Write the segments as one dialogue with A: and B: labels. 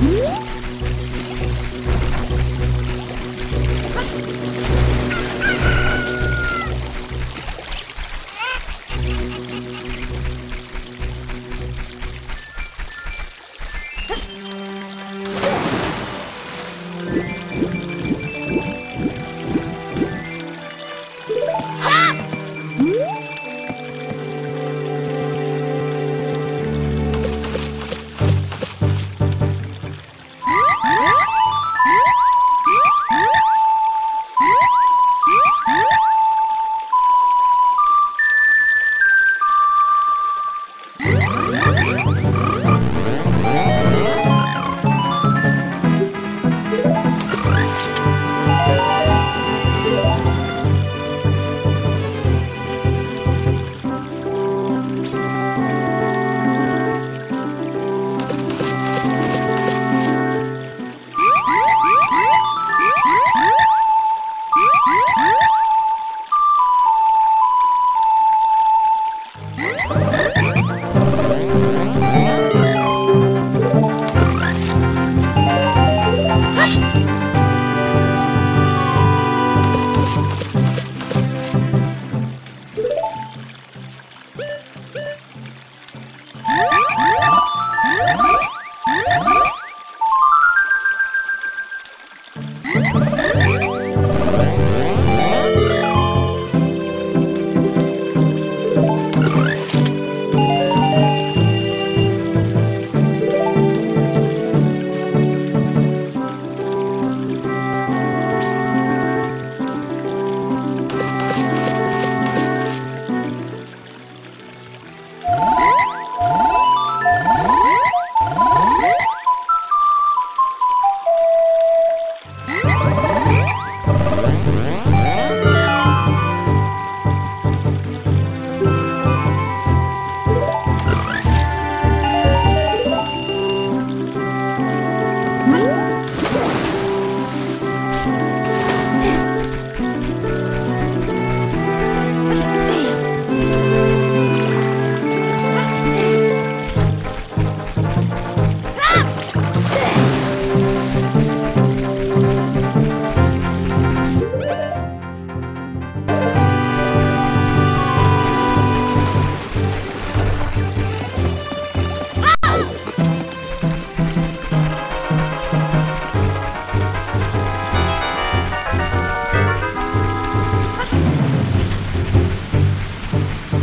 A: Mm-hmm.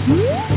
A: Mm-hmm.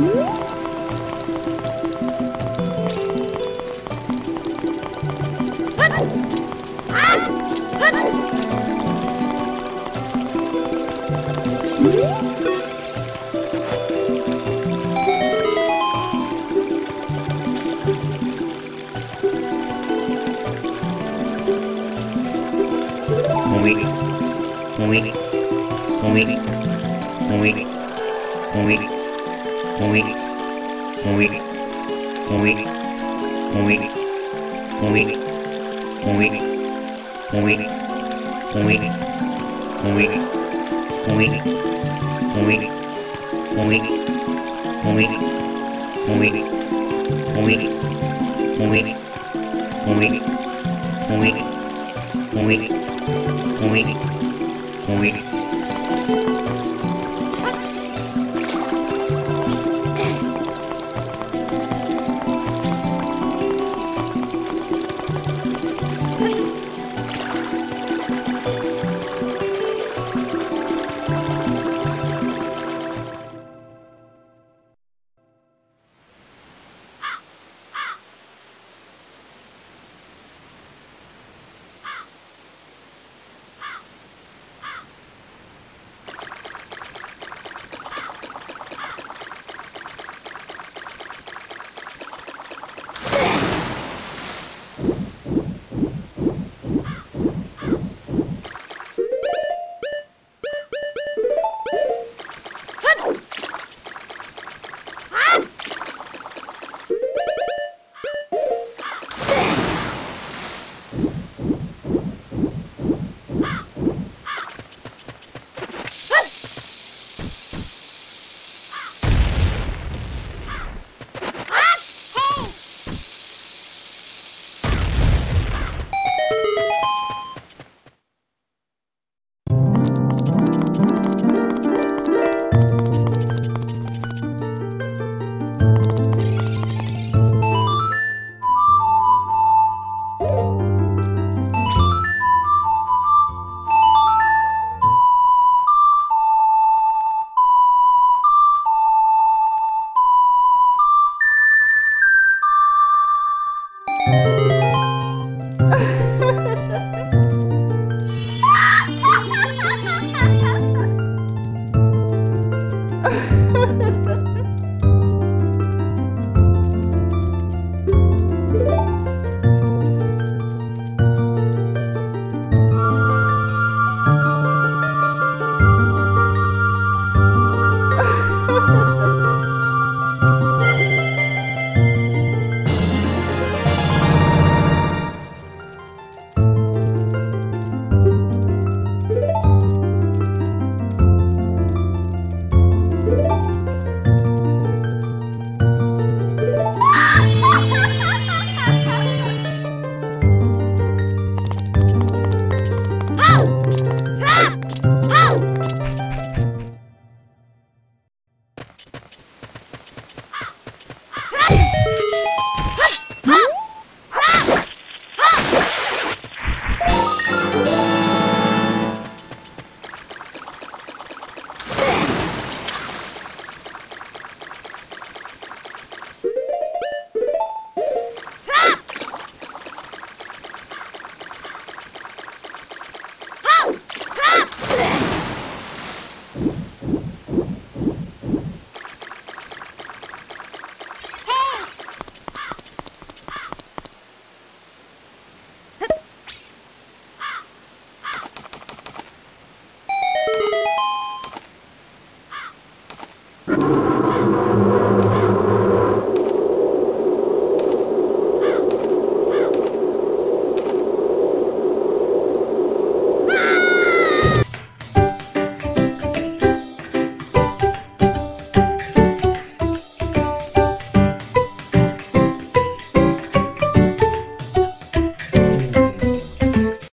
A: Woo! Mm-hmm.
B: おいで。